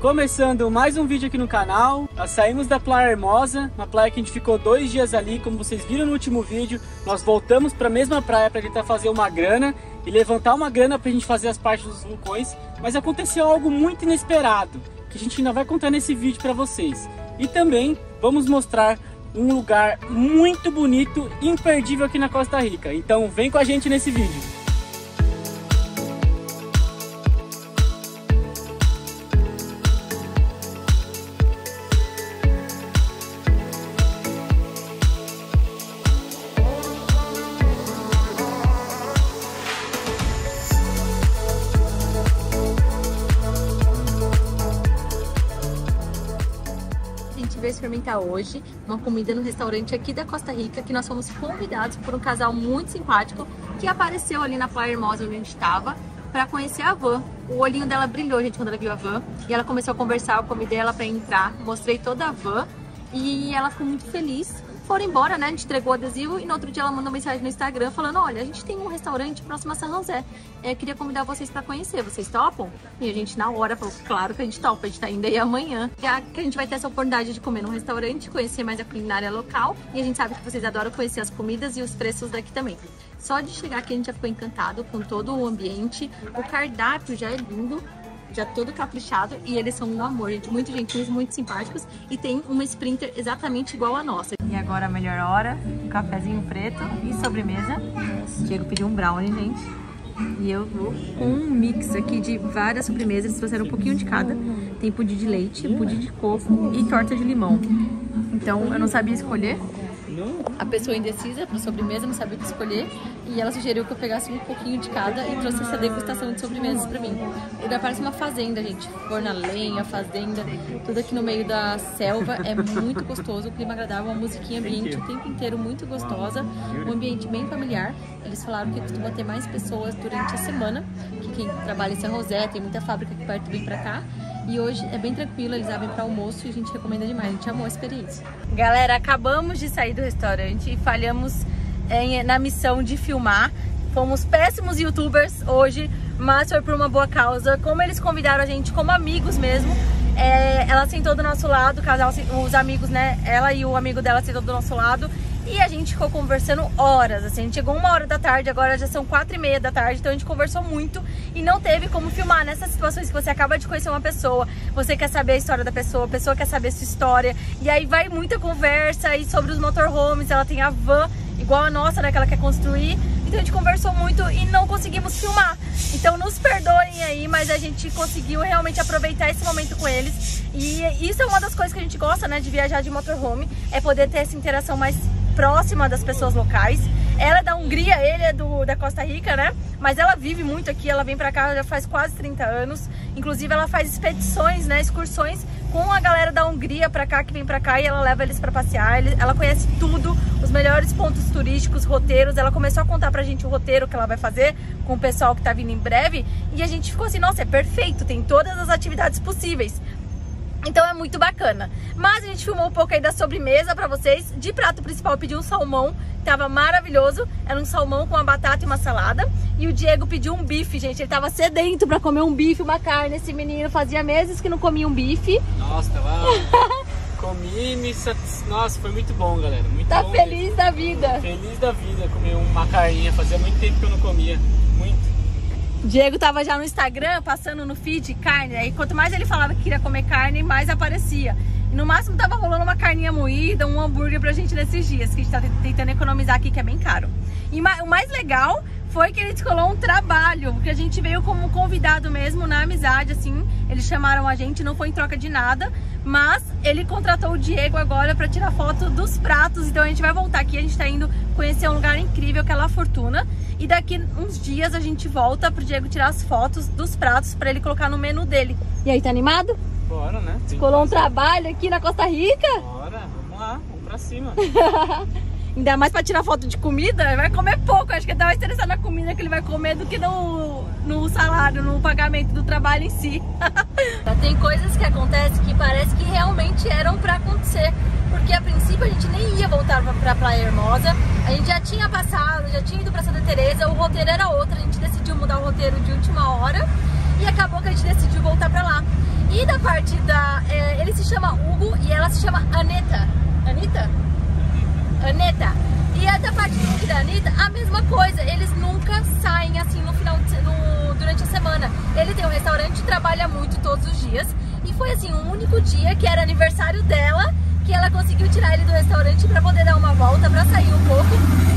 Começando mais um vídeo aqui no canal, nós saímos da Praia Hermosa, uma praia que a gente ficou dois dias ali, como vocês viram no último vídeo, nós voltamos para a mesma praia para tentar fazer uma grana e levantar uma grana para a gente fazer as partes dos vulcões, mas aconteceu algo muito inesperado, que a gente ainda vai contar nesse vídeo para vocês. E também vamos mostrar um lugar muito bonito, imperdível aqui na Costa Rica, então vem com a gente nesse vídeo. Hoje uma comida no restaurante aqui da Costa Rica, que nós fomos convidados por um casal muito simpático que apareceu ali na Praia Hermosa onde a gente estava para conhecer a van. O olhinho dela brilhou, gente, quando ela viu a van. E ela começou a conversar, eu convidei ela para entrar, mostrei toda a van e ela ficou muito feliz foram embora, né? A gente entregou o adesivo e no outro dia ela mandou mensagem no Instagram falando: Olha, a gente tem um restaurante próximo a São José. É, queria convidar vocês para conhecer. Vocês topam? E a gente, na hora, falou: Claro que a gente topa, a gente tá indo aí amanhã. Já que a gente vai ter essa oportunidade de comer num restaurante, conhecer mais a culinária local. E a gente sabe que vocês adoram conhecer as comidas e os preços daqui também. Só de chegar aqui a gente já ficou encantado com todo o ambiente. O cardápio já é lindo já todo caprichado e eles são um amor, gente, muito gentis, muito simpáticos e tem uma Sprinter exatamente igual a nossa. E agora a melhor hora, um cafezinho preto e sobremesa. Diego pediu um brownie, gente. E eu vou com um mix aqui de várias sobremesas, eles trouxeram um pouquinho de cada. Tem pudim de leite, pudim de coco e torta de limão. Então eu não sabia escolher, a pessoa indecisa para sobremesa, não sabia o que escolher, e ela sugeriu que eu pegasse um pouquinho de cada e trouxe essa degustação de sobremesas para mim. O lugar parece uma fazenda, gente. Forno a lenha, fazenda, tudo aqui no meio da selva. É muito gostoso, o clima agradável, uma musiquinha ambiente o tempo inteiro muito gostosa, um ambiente bem familiar. Eles falaram que costuma ter mais pessoas durante a semana, que quem trabalha em São José, tem muita fábrica aqui perto vem para cá. E hoje é bem tranquilo, eles abrem para almoço e a gente recomenda demais. A gente amou a experiência. Galera, acabamos de sair do restaurante e falhamos em, na missão de filmar. Fomos péssimos youtubers hoje, mas foi por uma boa causa. Como eles convidaram a gente como amigos mesmo, é, ela sentou do nosso lado, casal, os amigos, né? Ela e o amigo dela sentou do nosso lado e a gente ficou conversando horas, assim, a gente chegou uma hora da tarde, agora já são quatro e meia da tarde, então a gente conversou muito e não teve como filmar nessas situações que você acaba de conhecer uma pessoa, você quer saber a história da pessoa, a pessoa quer saber a sua história, e aí vai muita conversa aí sobre os motorhomes, ela tem a van igual a nossa, né, que ela quer construir, então a gente conversou muito e não conseguimos filmar. Então nos perdoem aí, mas a gente conseguiu realmente aproveitar esse momento com eles. E isso é uma das coisas que a gente gosta, né, de viajar de motorhome, é poder ter essa interação mais próxima das pessoas locais. Ela é da Hungria, ele é do, da Costa Rica, né? Mas ela vive muito aqui, ela vem pra cá já faz quase 30 anos. Inclusive ela faz expedições, né, excursões com a galera da Hungria pra cá, que vem pra cá e ela leva eles pra passear. Ela conhece tudo, os melhores pontos turísticos, roteiros. Ela começou a contar pra gente o roteiro que ela vai fazer com o pessoal que tá vindo em breve. E a gente ficou assim, nossa, é perfeito, tem todas as atividades possíveis. Então é muito bacana. Mas a gente filmou um pouco aí da sobremesa pra vocês. De prato principal eu pedi um salmão, tava maravilhoso. Era um salmão com uma batata e uma salada. E o Diego pediu um bife, gente. Ele tava sedento pra comer um bife, uma carne. Esse menino fazia meses que não comia um bife. Nossa, tava... Comi, me Nossa, foi muito bom, galera. Muito tá bom feliz mesmo. da vida. Feliz da vida comer uma carninha. Fazia muito tempo que eu não comia. Diego tava já no Instagram, passando no feed carne. Aí quanto mais ele falava que queria comer carne, mais aparecia. E no máximo tava rolando uma carninha moída, um hambúrguer pra gente nesses dias, que a gente tá tentando economizar aqui, que é bem caro. E o mais legal foi que ele descolou um trabalho, porque a gente veio como convidado mesmo, na amizade, assim. Eles chamaram a gente, não foi em troca de nada, mas ele contratou o Diego agora para tirar foto dos pratos. Então a gente vai voltar aqui, a gente tá indo conhecer um lugar incrível que é La Fortuna. E daqui uns dias a gente volta pro Diego tirar as fotos dos pratos para ele colocar no menu dele. E aí, tá animado? Bora, né? Descolou um trabalho aqui na Costa Rica? Bora, vamos lá, vamos pra cima. Ainda mais pra tirar foto de comida, vai comer pouco. Acho que ele tá mais interessado na comida que ele vai comer do que no, no salário, no pagamento do trabalho em si. Tem coisas que acontecem que parece que realmente eram pra acontecer. Porque a princípio a gente nem ia voltar pra, pra Praia Hermosa. A gente já tinha passado, já tinha ido pra Santa Teresa, o roteiro era outro. A gente decidiu mudar o roteiro de última hora. e acabou que a gente decidiu voltar pra lá. E da parte da... É, ele se chama Hugo e ela se chama Aneta. Anita? Aneta. E a da parte do e da Anitta, a mesma coisa. Eles nunca saem assim no final de, no, durante a semana. Ele tem um restaurante, trabalha muito todos os dias. E foi assim, um único dia que era aniversário dela que ela conseguiu tirar ele do restaurante para poder dar uma volta, para sair um pouco.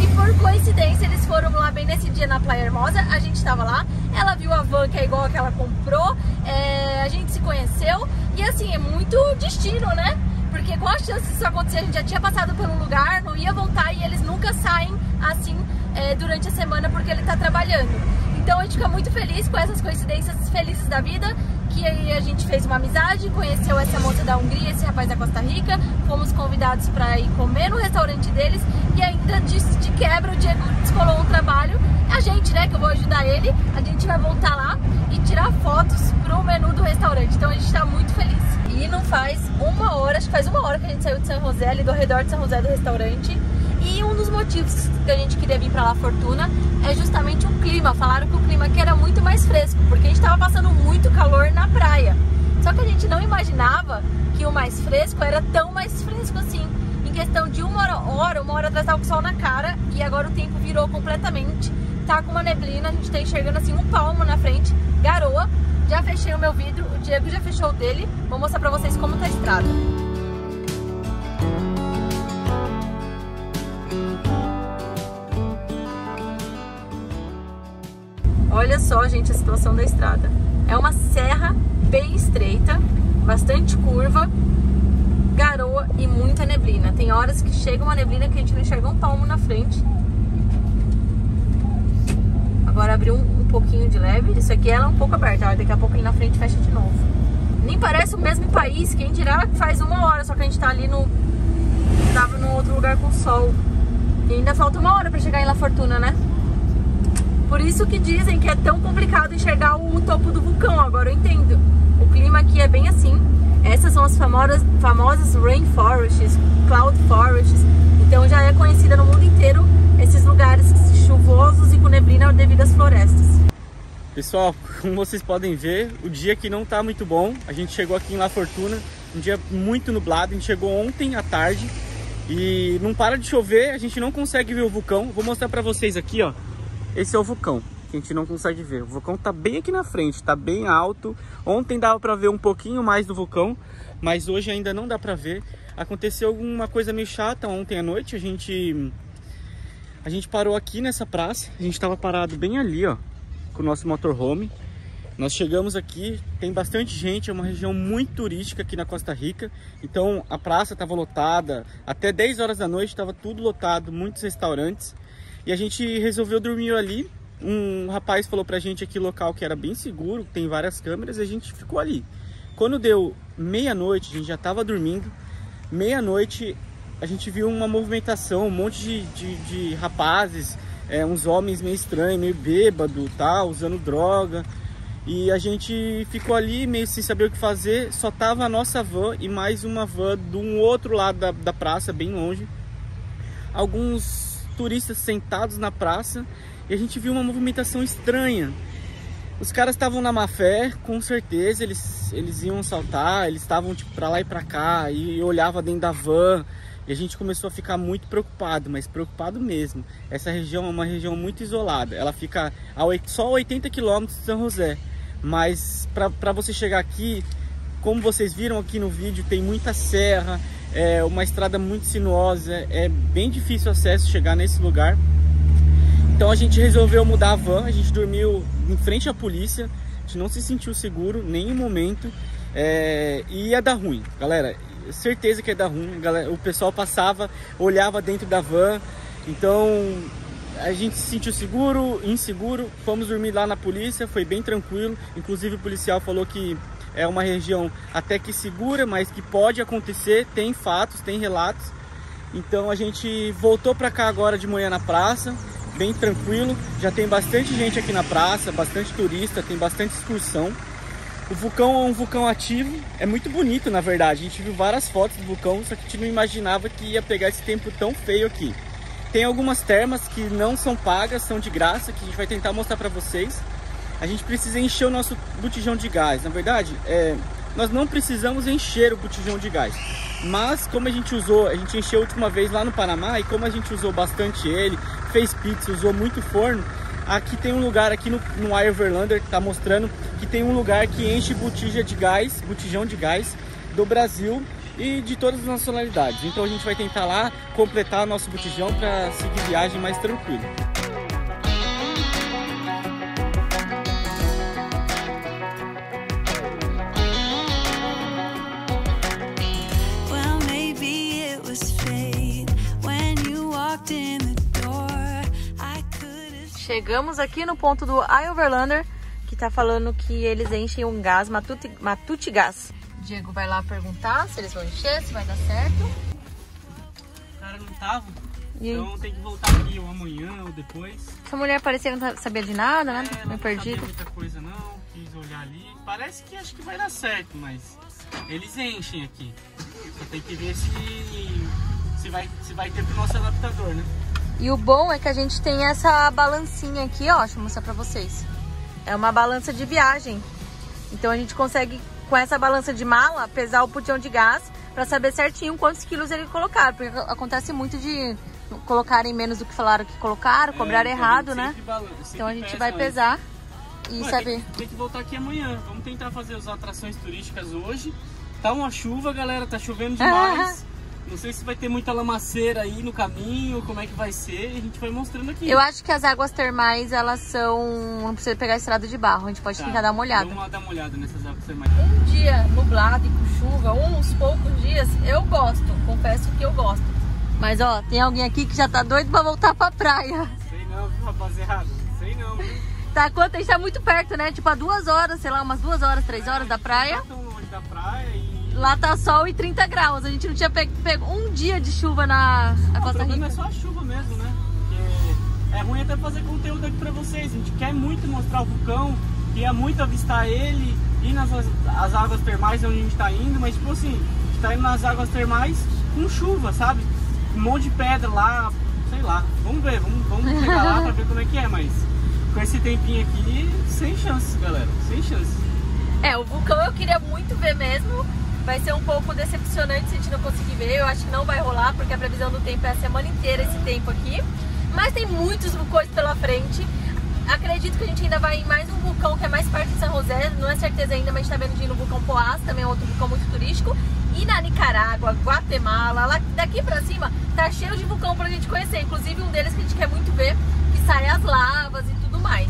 E por coincidência, eles foram lá bem nesse dia na Praia Hermosa, a gente estava lá, ela viu a van que é igual a que ela comprou, é, a gente se conheceu e assim, é muito destino, né? Porque com a chance disso acontecer, a gente já tinha passado pelo lugar, não ia voltar e eles nunca saem assim é, durante a semana porque ele tá trabalhando. Então a gente fica muito feliz com essas coincidências felizes da vida que a gente fez uma amizade, conheceu essa moça da Hungria, esse rapaz da Costa Rica, fomos convidados para ir comer no restaurante deles e ainda de, de quebra o Diego descolou um trabalho. A gente, né, que eu vou ajudar ele, a gente vai voltar lá e tirar fotos pro menu do restaurante. Então a gente tá muito feliz. E não faz uma hora, acho que faz uma hora que a gente saiu de São José, ali do redor de São José do restaurante. E um dos motivos que a gente queria vir para lá Fortuna é justamente o clima. Falaram que o clima aqui era muito mais fresco, porque a gente estava passando muito calor na praia. Só que a gente não imaginava que o mais fresco era tão mais fresco assim. Em questão de uma hora, uma hora atrás estava com sol na cara e agora o tempo virou completamente. Tá com uma neblina, a gente tá enxergando assim um palmo na frente, garoa. Já fechei o meu vidro, o Diego já fechou o dele. Vou mostrar pra vocês como tá a estrada. Olha só, gente, a situação da estrada. É uma serra bem estreita, bastante curva, garoa e muita neblina. Tem horas que chega uma neblina que a gente não enxerga um palmo na frente. Agora abriu um, um pouquinho de leve. Isso aqui ela é um pouco aberta, ó, daqui a pouco aí na frente fecha de novo. Nem parece o mesmo país, quem dirá que faz uma hora, só que a gente tá ali no... Tava num outro lugar com sol. E ainda falta uma hora pra chegar em La Fortuna, né? Por isso que dizem que é tão complicado enxergar o topo do vulcão. Agora eu entendo. O clima aqui é bem assim. Essas são as famosas, famosas rainforests, cloud forests. Então já é conhecida no mundo inteiro esses lugares chuvosos e com neblina devido às florestas. Pessoal, como vocês podem ver, o dia aqui não está muito bom. A gente chegou aqui em La Fortuna, um dia muito nublado. A gente chegou ontem à tarde e não para de chover. A gente não consegue ver o vulcão. Vou mostrar para vocês aqui, ó. Esse é o vulcão, que a gente não consegue ver. O vulcão tá bem aqui na frente, tá bem alto. Ontem dava para ver um pouquinho mais do vulcão, mas hoje ainda não dá para ver. Aconteceu alguma coisa meio chata ontem à noite. A gente a gente parou aqui nessa praça. A gente estava parado bem ali, ó, com o nosso motorhome. Nós chegamos aqui, tem bastante gente, é uma região muito turística aqui na Costa Rica. Então a praça estava lotada, até 10 horas da noite estava tudo lotado, muitos restaurantes. E a gente resolveu dormir ali. Um rapaz falou pra gente aqui local que era bem seguro, tem várias câmeras, e a gente ficou ali. Quando deu meia-noite, a gente já estava dormindo. Meia-noite a gente viu uma movimentação, um monte de, de, de rapazes, é, uns homens meio estranhos, meio bêbado, tá, usando droga. E a gente ficou ali meio sem saber o que fazer, só tava a nossa van e mais uma van de um outro lado da, da praça, bem longe. Alguns turistas sentados na praça e a gente viu uma movimentação estranha. Os caras estavam na má fé, com certeza, eles, eles iam saltar, eles estavam tipo para lá e para cá e olhava dentro da van. E a gente começou a ficar muito preocupado, mas preocupado mesmo. Essa região é uma região muito isolada. Ela fica a só 80 quilômetros de São José. Mas para você chegar aqui, como vocês viram aqui no vídeo, tem muita serra, é uma estrada muito sinuosa, é bem difícil o acesso chegar nesse lugar. Então a gente resolveu mudar a van, a gente dormiu em frente à polícia, a gente não se sentiu seguro nem um momento é, e ia dar ruim, galera. Certeza que ia dar ruim, galera. O pessoal passava, olhava dentro da van, então a gente se sentiu seguro, inseguro. Fomos dormir lá na polícia, foi bem tranquilo. Inclusive o policial falou que é uma região até que segura, mas que pode acontecer, tem fatos, tem relatos. Então a gente voltou para cá agora de manhã na praça, bem tranquilo. Já tem bastante gente aqui na praça, bastante turista, tem bastante excursão. O vulcão é um vulcão ativo, é muito bonito na verdade. A gente viu várias fotos do vulcão, só que a gente não imaginava que ia pegar esse tempo tão feio aqui. Tem algumas termas que não são pagas, são de graça, que a gente vai tentar mostrar para vocês. A gente precisa encher o nosso botijão de gás. Na verdade, é, nós não precisamos encher o botijão de gás. Mas como a gente usou, a gente encheu a última vez lá no Panamá e como a gente usou bastante ele, fez pizza, usou muito forno, aqui tem um lugar aqui no, no Overlander que está mostrando que tem um lugar que enche botija de gás, botijão de gás do Brasil e de todas as nacionalidades. Então a gente vai tentar lá completar nosso botijão para seguir viagem mais tranquilo. Chegamos aqui no ponto do iOverlander, que tá falando que eles enchem um gás, Matute, Matute Gás. Diego vai lá perguntar se eles vão encher, se vai dar certo. O cara não tava, então tem que voltar aqui ou amanhã ou depois. Essa mulher parecia não sabia de nada, né? É, Meio perdida. Não muita coisa não, quis olhar ali. Parece que acho que vai dar certo, mas eles enchem aqui. Só tem que ver se, se, vai, se vai ter pro nosso adaptador, né? E o bom é que a gente tem essa balancinha aqui, ó, deixa eu mostrar pra vocês. É uma balança de viagem. Então a gente consegue, com essa balança de mala, pesar o putinho de gás pra saber certinho quantos quilos ele colocar. Porque acontece muito de colocarem menos do que falaram que colocaram, cobrar é, então errado, né? então a gente vai pesar e Ué, saber. Tem, tem, que voltar aqui amanhã. Vamos tentar fazer as atrações turísticas hoje. Tá uma chuva, galera, tá chovendo demais. Não sei se vai ter muita lamaceira aí no caminho, como é que vai ser, a gente vai mostrando aqui. Eu acho que as águas termais, elas são... não precisa pegar estrada de barro, a gente pode tá, tentar dar uma olhada. Vamos lá dar uma olhada nessas águas termais. Um dia nublado e com chuva, uns poucos dias, eu gosto, confesso que eu gosto. Mas ó, tem alguém aqui que já tá doido pra voltar pra praia. Sei não, rapaziada, sei não. Tá, quanto a gente tá muito perto, né? Tipo, a duas horas, sei lá, umas duas horas, três horas é, da praia. Não tá tão longe da praia e Lá tá sol e 30 graus. A gente não tinha pego, pego um dia de chuva na, não, Costa Rica. O problema é só a chuva mesmo, né? Porque é ruim até fazer conteúdo aqui pra vocês. A gente quer muito mostrar o vulcão, queria muito avistar ele, ir nas as águas termais onde a gente tá indo, mas tipo assim, a gente tá indo nas águas termais com chuva, sabe? Um monte de pedra lá, sei lá. Vamos ver, vamos, vamos chegar lá pra ver como é que é, mas com esse tempinho aqui, sem chance, galera. Sem chance. É, o vulcão eu queria muito ver mesmo. Vai ser um pouco decepcionante se a gente não conseguir ver. Eu acho que não vai rolar, porque a previsão do tempo é a semana inteira esse tempo aqui. Mas tem muitos vulcões pela frente. Acredito que a gente ainda vai em mais um vulcão que é mais perto de São José, não é certeza ainda, mas a gente tá vendo de ir no vulcão Poás, também é outro vulcão muito turístico. E na Nicarágua, Guatemala, lá, daqui pra cima, tá cheio de vulcão pra gente conhecer. Inclusive um deles que a gente quer muito ver, que sai as lavas e tudo mais.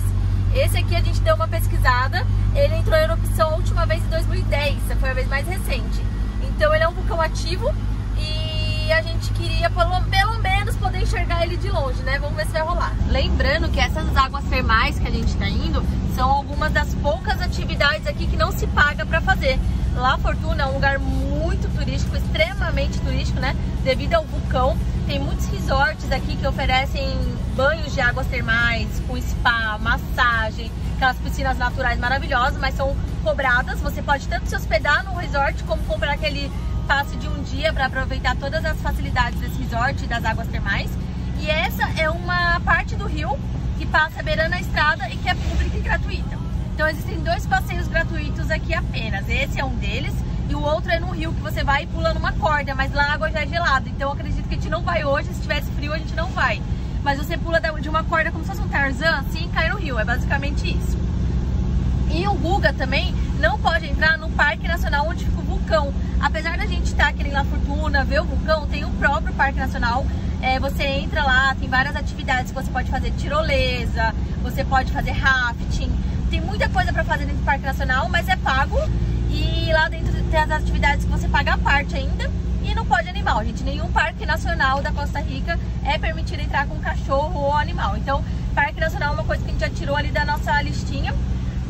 Esse aqui a gente deu uma pesquisada, ele entrou em erupção a última vez em 2010, foi a vez mais recente. Então ele é um vulcão ativo e a gente queria pelo, pelo menos poder enxergar ele de longe, né? Vamos ver se vai rolar. Lembrando que essas águas termais que a gente está indo são algumas das poucas atividades aqui que não se paga para fazer. La Fortuna é um lugar muito turístico, extremamente turístico, né? Devido ao vulcão. Tem muitos resorts aqui que oferecem banhos de águas termais, com spa, massagem, aquelas piscinas naturais maravilhosas, mas são cobradas. Você pode tanto se hospedar no resort como comprar aquele passe de um dia para aproveitar todas as facilidades desse resort e das águas termais. E essa é uma parte do rio que passa beirando a estrada e que é pública e gratuita. Então existem dois passeios gratuitos aqui apenas. Esse é um deles e o outro é no rio que você vai pulando uma corda, mas lá a água já é gelada. Então acredito que a gente não vai hoje, se tivesse frio a gente não vai. Mas você pula de uma corda como se fosse um Tarzan, assim, e cai no rio. É basicamente isso. E o Guga também não pode entrar no Parque Nacional onde fica o vulcão. Apesar da gente estar querendo La Fortuna, ver o vulcão, tem o próprio Parque Nacional. É, você entra lá, tem várias atividades que você pode fazer tirolesa, você pode fazer rafting. Tem muita coisa para fazer do Parque Nacional, mas é pago. E lá dentro tem as atividades que você paga a parte ainda. E não pode animal, gente. Nenhum parque nacional da Costa Rica é permitido entrar com cachorro ou animal. Então, parque nacional é uma coisa que a gente já tirou ali da nossa listinha.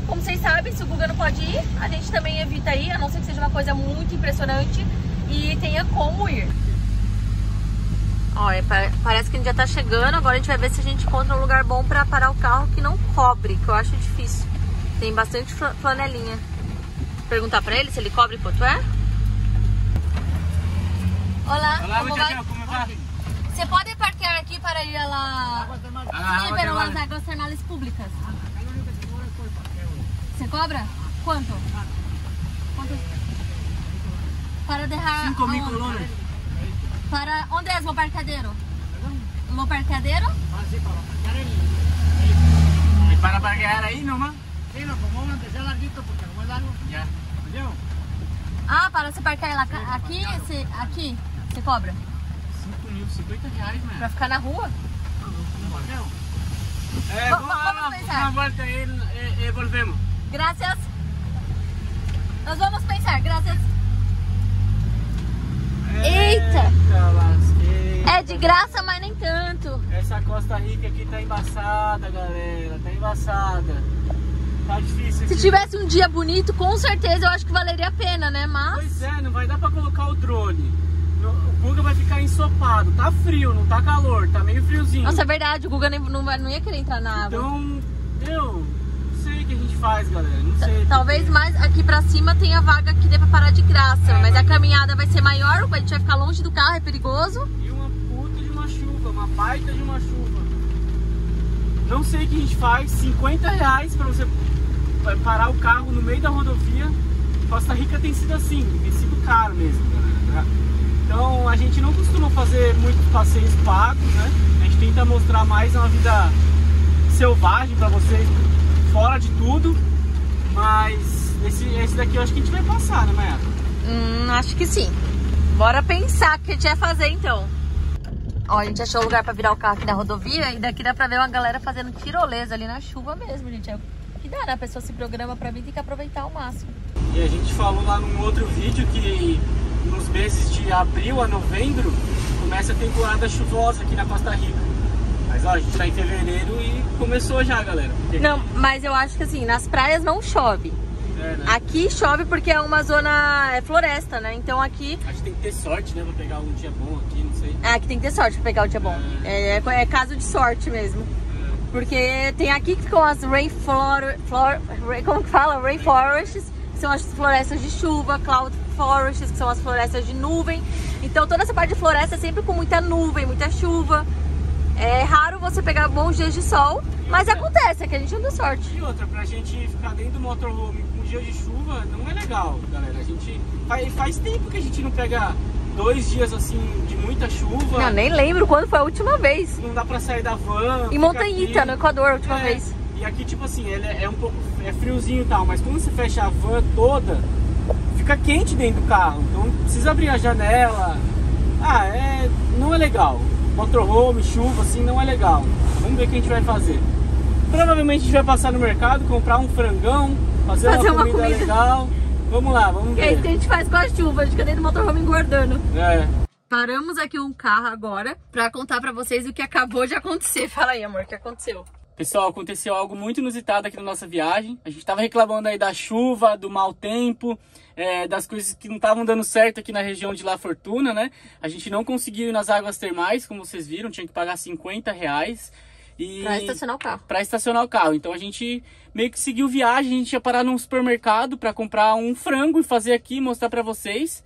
Como vocês sabem, se o Guga não pode ir, a gente também evita ir, a não ser que seja uma coisa muito impressionante e tenha como ir. Olha, parece que a gente já tá chegando, agora a gente vai ver se a gente encontra um lugar bom pra parar o carro que não cobre, que eu acho difícil. Tem bastante flanelinha. Perguntar pra ele se ele cobre quanto é? Olá, Olá como vai? como vai? Você pode parquear aqui para ir a la... Ah, águas termales públicas? ¿Se cobra? ¿Cuánto? ¿Cuánto? Para dejar... 5 mil colones. Para... ¿Dónde es lo parqueadero? ¿Lo parqueadero? Ah, sí, para marcar el... Y para parquear ahí nomás. Sí, lo acomodan que sea larguito porque ¿Oyó? Ah, para se parquear lá, aqui, se, aqui, você cobra? 5 mil, 50 reais, mano. Pra ficar na rua? ¿Oyó? É, Va- vamos, pensar. uma volta aí e, e volvemos. Gracias. Nós vamos pensar, gracias. Eita! É de graça, mas nem tanto. Essa Costa Rica aqui tá embaçada, galera. Tá embaçada. Tá difícil Se tivesse um dia bonito, com certeza eu acho que valeria a pena, né? Mas. Pois é, não vai dar pra colocar o drone. O Guga vai ficar ensopado. Tá frio, não tá calor. Tá meio friozinho. Nossa, é verdade, o Guga nem- não, vai- não ia querer entrar na água. Então, eu não sei o que a gente faz, galera. Não sei. Talvez mais aqui pra cima tenha vaga que dê pra parar de graça. É, mas a caminhada vai ser maior, a gente vai ficar longe do carro, é perigoso. E uma puta de uma chuva, uma baita de uma chuva. Não sei o que a gente faz. 50 reais pra você parar o carro no meio da rodovia. Costa Rica tem sido assim, tem sido caro mesmo, né? Então a gente não costuma fazer muitos passeios pagos, né? A gente tenta mostrar mais uma vida selvagem pra vocês, fora de tudo. Mas esse, esse daqui eu acho que a gente vai passar, né, Maia? Hum, acho que sim. Bora pensar o que a gente vai fazer então. Ó, a gente achou lugar pra virar o carro aqui na rodovia e daqui dá pra ver uma galera fazendo tirolesa ali na chuva mesmo, gente. É o dá, né? A pessoa se programa pra vir tem que aproveitar ao máximo. E a gente falou lá num outro vídeo que nos meses de abril a novembro começa a temporada chuvosa aqui na Costa Rica. Mas ó, a gente tá em fevereiro e começou já, galera. Não, mas eu acho que assim, nas praias não chove. É, né? Aqui chove porque é uma zona, é floresta, né? Então aqui, A gente tem que ter sorte, né, pra pegar um dia bom aqui, não sei. ah, aqui tem que ter sorte pra pegar o dia bom. É, é, é caso de sorte mesmo. Porque tem aqui que ficam as rainflor, flor, ra- como que fala? Rainforests, que são as florestas de chuva, cloud forests, que são as florestas de nuvem. Então toda essa parte de floresta é sempre com muita nuvem, muita chuva. É raro você pegar bons dias de sol, mas acontece, é que a gente não deu sorte. E outra, pra gente ficar dentro do motorhome com um dia de chuva, não é legal, galera. A gente faz, faz tempo que a gente não pega dois dias assim de muita chuva. Não, nem lembro quando foi a última vez. Não dá pra sair da van. Em Montanhita, no Equador, a última É, vez. E aqui, tipo assim, ele é um pouco é friozinho e tal, mas quando você fecha a van toda, fica quente dentro do carro. Então precisa abrir a janela. Ah, é. Não é legal. Motorhome, chuva, assim, não é legal. Vamos ver o que a gente vai fazer. Provavelmente a gente vai passar no mercado, comprar um frangão, fazer, Fazer uma, uma comida, comida. legal. Vamos lá, vamos É isso que ver. a gente faz com a chuva, a gente fica dentro do motorhome engordando. É. Paramos aqui um carro agora pra contar pra vocês o que acabou de acontecer. Fala aí, amor, o que aconteceu? Pessoal, aconteceu algo muito inusitado aqui na nossa viagem. A gente tava reclamando aí da chuva, do mau tempo, é, das coisas que não estavam dando certo aqui na região de La Fortuna, né? A gente não conseguiu ir nas águas termais, como vocês viram, tinha que pagar 50 reais. E... Pra estacionar o carro. Pra estacionar o carro. Então a gente meio que seguiu viagem, a gente ia parar num supermercado pra comprar um frango e fazer aqui, mostrar pra vocês.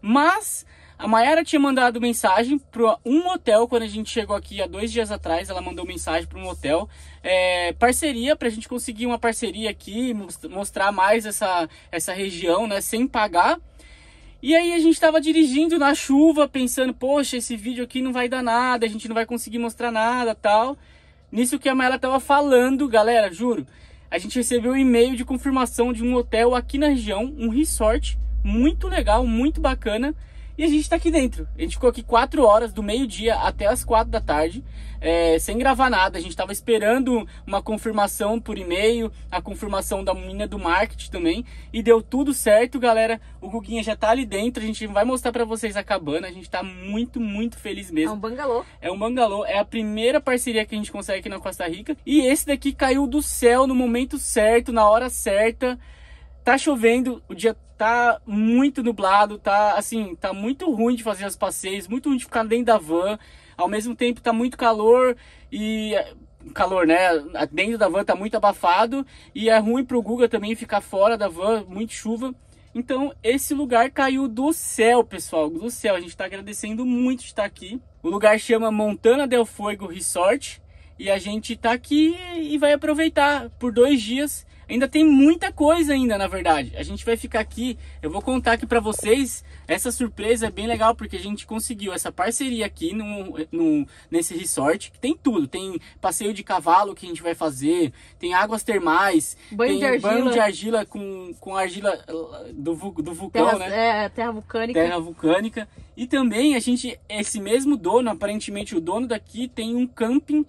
Mas a Mayara tinha mandado mensagem para um hotel quando a gente chegou aqui há dois dias atrás. Ela mandou mensagem para um hotel, é, parceria para a gente conseguir uma parceria aqui, mos- mostrar mais essa, essa região, né, sem pagar. E aí a gente estava dirigindo na chuva, pensando, poxa, esse vídeo aqui não vai dar nada, a gente não vai conseguir mostrar nada, tal. Nisso que a Mayara tava falando, galera, juro, a gente recebeu um e-mail de confirmação de um hotel aqui na região, um resort muito legal, muito bacana. E a gente tá aqui dentro. A gente ficou aqui quatro horas, do meio-dia até as quatro da tarde, é, sem gravar nada. A gente tava esperando uma confirmação por e-mail, a confirmação da menina do marketing também. E deu tudo certo, galera. O Guguinha já tá ali dentro. A gente vai mostrar pra vocês a cabana. A gente tá muito, muito feliz É mesmo. um bangalô. É um bangalô, é a primeira parceria que a gente consegue aqui na Costa Rica. E esse daqui caiu do céu no momento certo, na hora certa. Tá chovendo, o dia tá muito nublado, tá assim, tá muito ruim de fazer os passeios, muito ruim de ficar dentro da van. Ao mesmo tempo tá muito calor e calor, né? Dentro da van tá muito abafado e é ruim pro Guga também ficar fora da van, muito chuva. Então, esse lugar caiu do céu, pessoal, do céu. A gente tá agradecendo muito de estar aqui. O lugar chama Montana del Fuego Resort e a gente tá aqui e vai aproveitar por dois dias. Ainda tem muita coisa ainda, na verdade. A gente vai ficar aqui, eu vou contar aqui pra vocês, essa surpresa é bem legal porque a gente conseguiu essa parceria aqui no, no, nesse resort, que tem tudo, tem passeio de cavalo que a gente vai fazer, tem águas termais, Banho tem de argila. banho de argila com, com argila uh, do, do vulcão, Terra, né? é, terra vulcânica. terra vulcânica. E também a gente, esse mesmo dono, aparentemente o dono daqui tem um camping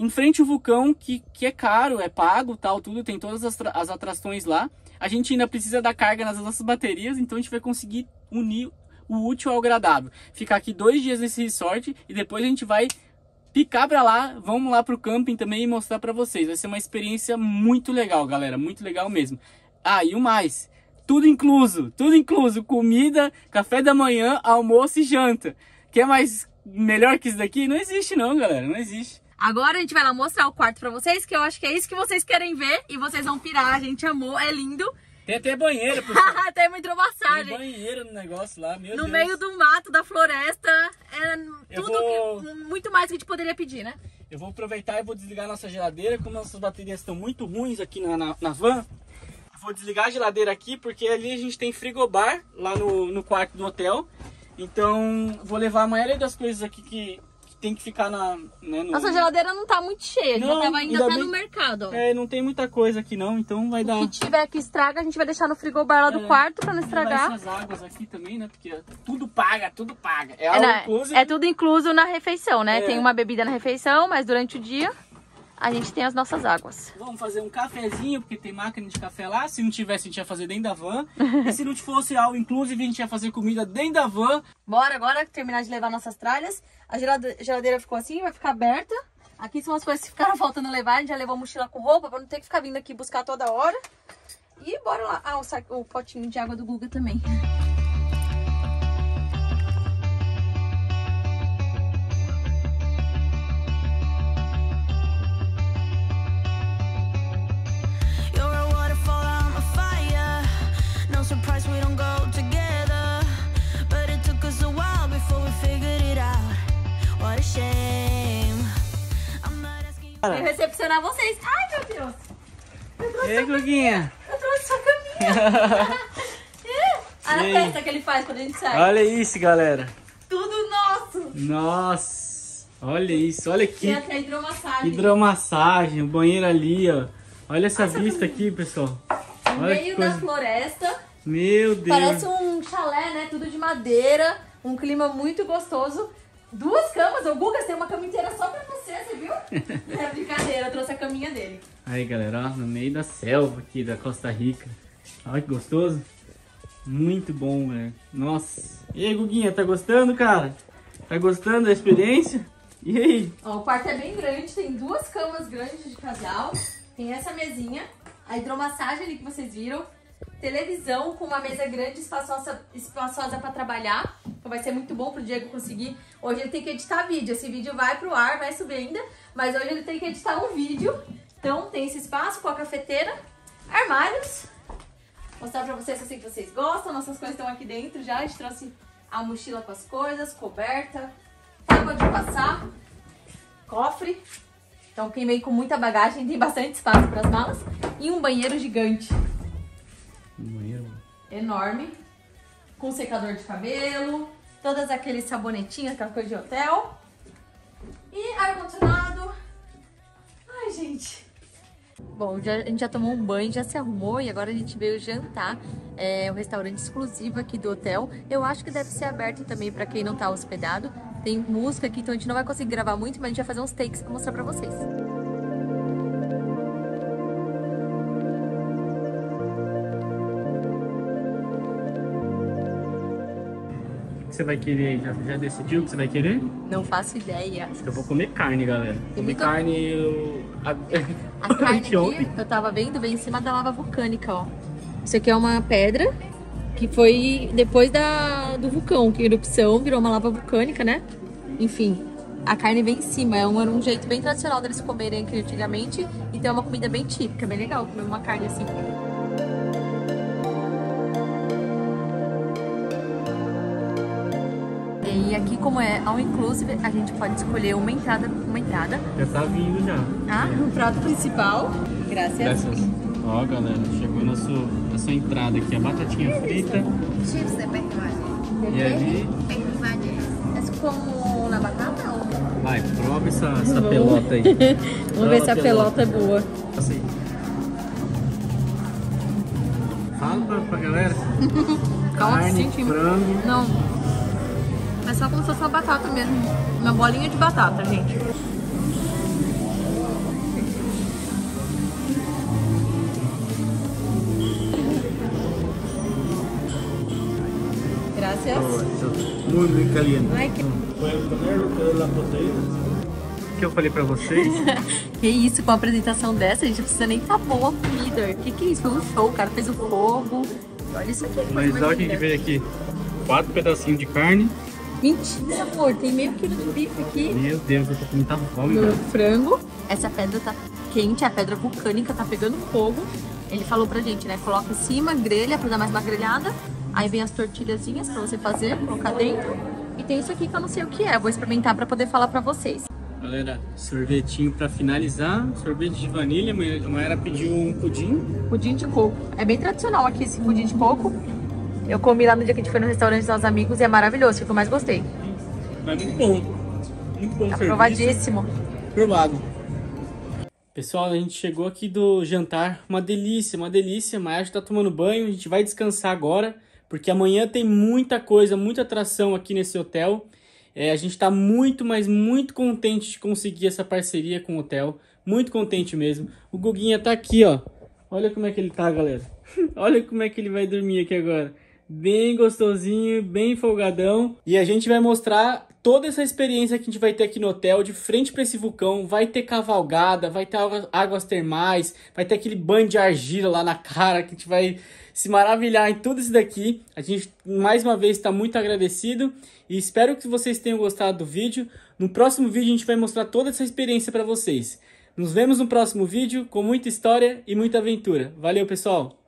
em frente ao vulcão que, que é caro, é pago, tal, tudo, tem todas as, as atrações lá. A gente ainda precisa dar carga nas nossas baterias, então a gente vai conseguir unir o útil ao agradável. Ficar aqui dois dias nesse resort e depois a gente vai picar pra lá, vamos lá pro camping também e mostrar pra vocês. Vai ser uma experiência muito legal, galera, muito legal mesmo. Ah, e o mais, tudo incluso, tudo incluso, comida, café da manhã, almoço e janta. Quer mais melhor que isso daqui? Não existe não, galera, não existe. Agora a gente vai lá mostrar o quarto pra vocês, que eu acho que é isso que vocês querem ver. E vocês vão pirar, a gente amou, é lindo. Tem até banheiro, pessoal. Tem uma Tem hidromassagem. banheiro no negócio lá, meu No Deus. meio do mato, da floresta. É Eu tudo vou- que, muito mais que a gente poderia pedir, né? Eu vou aproveitar e vou desligar nossa geladeira, como nossas baterias estão muito ruins aqui na, na, na van. Vou desligar a geladeira aqui, porque ali a gente tem frigobar, lá no, no quarto do hotel. Então, vou levar a maioria das coisas aqui que tem que ficar na... Né, no... Nossa geladeira não tá muito cheia, já Não, tava ainda até bem- no mercado, ó. É, não tem muita coisa aqui não, então vai dar... O que tiver que estraga, a gente vai deixar no frigobar lá do É, quarto pra não estragar. essas águas aqui também, né? Porque tudo paga, tudo paga. É É, né? incluso. É tudo incluso na refeição, né? É. Tem uma bebida na refeição, mas durante o dia a gente tem as nossas águas. Vamos fazer um cafezinho, porque tem máquina de café lá. Se não tivesse, a gente ia fazer dentro da van. e se não fosse all inclusive, a gente ia fazer comida dentro da van. Bora agora terminar de levar nossas tralhas. A gelade- geladeira ficou assim, vai ficar aberta. Aqui são as coisas que ficaram faltando levar. A gente já levou mochila com roupa pra não ter que ficar vindo aqui buscar toda hora. E bora lá. Ah, o, o potinho de água do Guga também. What a shame. I'm not asking you. Vou recepcionar vocês. Ai, meu Deus. Ei, Guguinha. Eu trouxe sua caminha. Olha E a festa que ele faz quando a gente sai. Olha isso, galera. Tudo nosso. Nossa. Olha isso. Olha Tem aqui. até hidromassagem. Hidromassagem, o banheiro ali, ó. Olha essa Nossa, vista aqui, pessoal. No Olha meio da coisa. floresta. Meu Deus. Parece um chalé, né? Tudo de madeira. Um clima muito gostoso. Duas camas. O Gugas tem uma cama inteira só pra você, você viu? é brincadeira, eu trouxe a caminha dele. Aí, galera, ó, no meio da selva aqui da Costa Rica. Olha que gostoso. Muito bom, velho. Nossa. E aí, Guguinha, tá gostando, cara? Tá gostando da experiência? E aí? Ó, o quarto é bem grande, tem duas camas grandes de casal. Tem essa mesinha, a hidromassagem ali que vocês viram. Televisão com uma mesa grande, espaçosa, espaçosa para trabalhar. Então vai ser muito bom pro Diego conseguir. Hoje ele tem que editar vídeo. Esse vídeo vai pro ar, vai subir ainda. Mas hoje ele tem que editar um vídeo. Então tem esse espaço com a cafeteira, armários. Mostrar pra vocês assim que vocês gostam. Nossas coisas estão aqui dentro já. A gente trouxe a mochila com as coisas, coberta, tábua de passar, cofre. Então quem vem com muita bagagem tem bastante espaço para as malas. E um banheiro gigante. Enorme, com secador de cabelo, todas aqueles sabonetinhos, aquela coisa de hotel. E ar-condicionado. Ai, gente. Bom, já- a gente já tomou um banho, já se arrumou e agora a gente veio jantar. É um restaurante exclusivo aqui do hotel. Eu acho que deve ser aberto também para quem não tá hospedado. Tem música aqui, então a gente não vai conseguir gravar muito, mas a gente vai fazer uns takes pra mostrar pra vocês. Você vai querer? Já, já decidiu o que você vai querer? Não faço ideia. Acho que eu vou comer carne, galera. Comer muito- carne eu... A carne aqui, eu tava vendo, vem em cima da lava vulcânica, ó. Isso aqui é uma pedra que foi depois da, do vulcão, que erupção virou uma lava vulcânica, né? Enfim, a carne vem em cima. É um, era um jeito bem tradicional deles comerem aqui antigamente. Então é uma comida bem típica, bem legal comer uma carne assim. E aqui, como é all inclusive, a gente pode escolher uma entrada, uma entrada Já tá vindo já. ah, o prato principal. Graças. Graças. Ó, galera, chegou nosso, a sua entrada aqui, a batatinha frita. Chips é perdoade. E ali, Perdoade. É como na batata ou? vai, prova essa, essa pelota aí. Vamos ver se a pelota é boa. Assim. Fala pra, pra galera. Calma, Carne, frango. Não. É só como se fosse uma batata mesmo. Uma bolinha de batata, gente. Graças. Muito, muito caliente. Ai, que... Que eu falei pra vocês? que isso, com uma apresentação dessa, a gente não precisa nem tá boa a comida. Que que é isso? Foi um show, o cara fez o fogo. Olha isso aqui. Mas olha o que a fez aqui. Quatro pedacinhos de carne. Mentira, amor. Tem meio quilo de bife aqui. Meu Deus, eu tô com muita fome, No frango. Essa pedra tá quente, a pedra vulcânica tá pegando fogo. Ele falou pra gente, né? Coloca em cima, grelha pra dar mais uma grelhada. Aí vem as tortilhazinhas pra você fazer, colocar dentro. E tem isso aqui que eu não sei o que é. Vou experimentar pra poder falar pra vocês. Galera, sorvetinho pra finalizar. Sorvete de vanilha. A Mayara pediu um pudim. Pudim de coco. É bem tradicional aqui esse pudim de coco. Eu comi lá no dia que a gente foi no restaurante dos nossos amigos e é maravilhoso. Foi o que eu mais gostei. Mas muito bom. Muito bom Tá serviço. provadíssimo. Provado. Pessoal, a gente chegou aqui do jantar. Uma delícia, uma delícia. A já tá tomando banho. A gente vai descansar agora. Porque amanhã tem muita coisa, muita atração aqui nesse hotel. É, a gente tá muito, mas muito contente de conseguir essa parceria com o hotel. Muito contente mesmo. O Guguinha tá aqui, ó. Olha como é que ele tá, galera. Olha como é que ele vai dormir aqui agora. Bem gostosinho, bem folgadão. E a gente vai mostrar toda essa experiência que a gente vai ter aqui no hotel, de frente para esse vulcão. Vai ter cavalgada, vai ter águas, termais, vai ter aquele banho de argila lá na cara que a gente vai se maravilhar em tudo isso daqui. A gente, mais uma vez, está muito agradecido e espero que vocês tenham gostado do vídeo. No próximo vídeo, a gente vai mostrar toda essa experiência para vocês. Nos vemos no próximo vídeo com muita história e muita aventura. Valeu, pessoal!